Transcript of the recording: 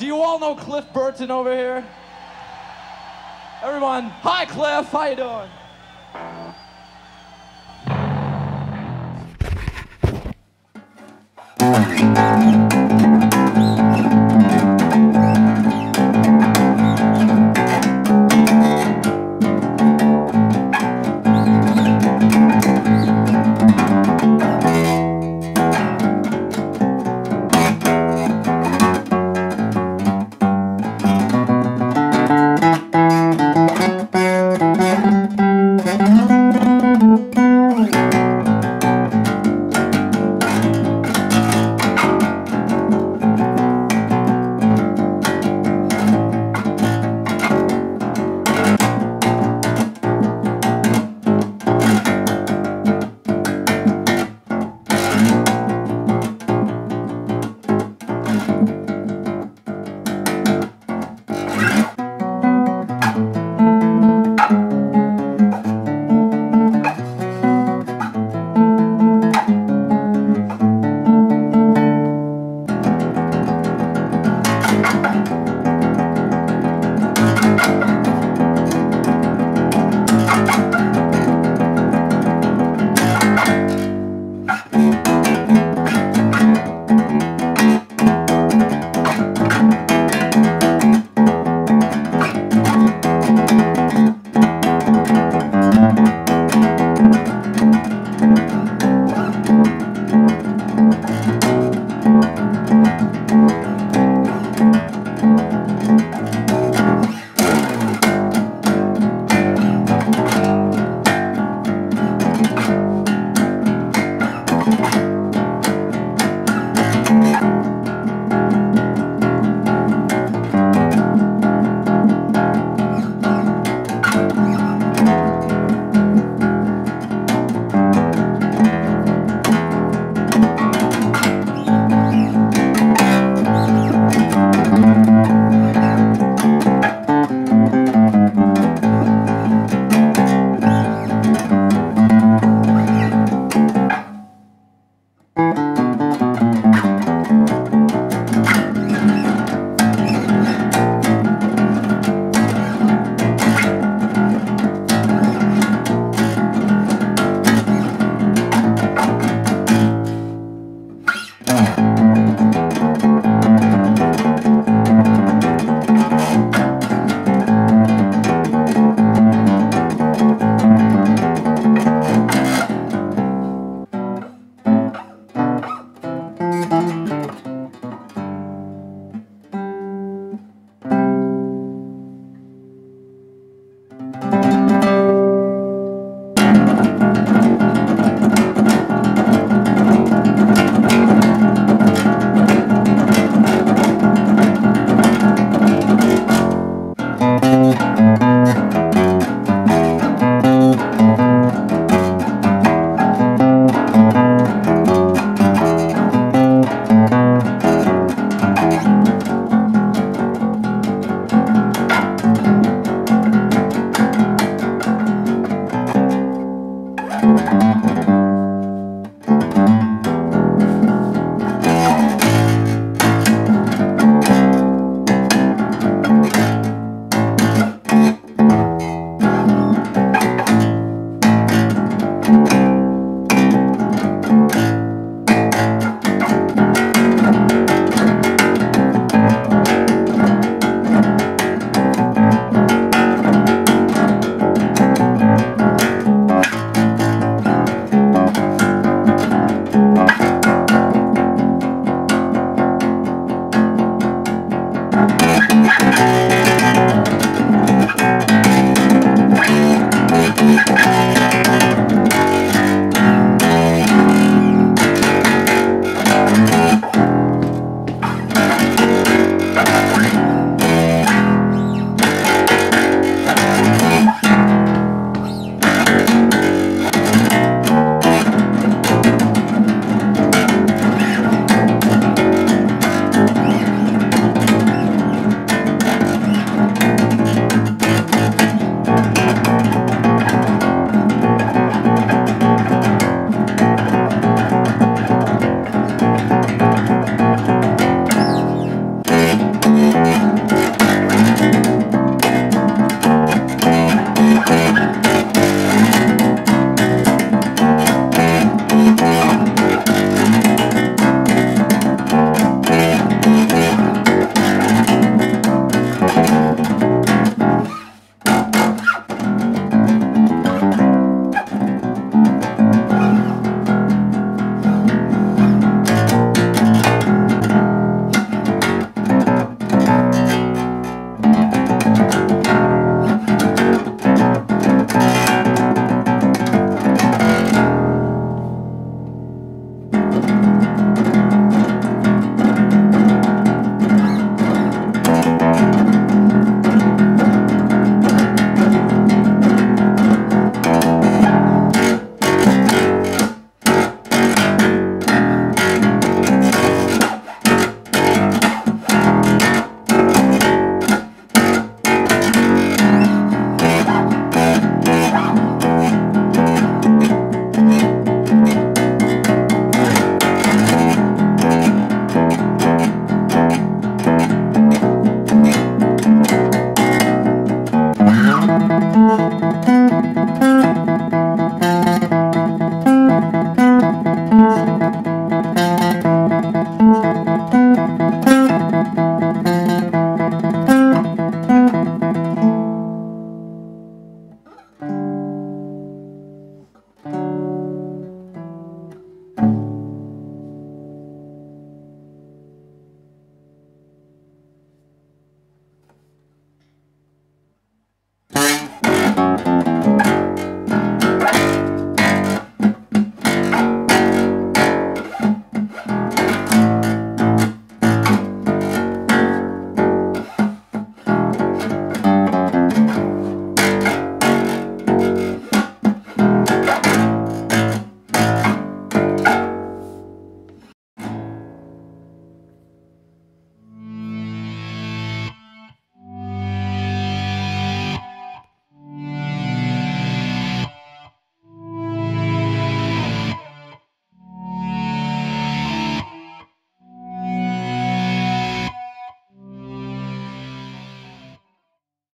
Do you all know Cliff Burton over here? Everyone, hi Cliff, how you doing?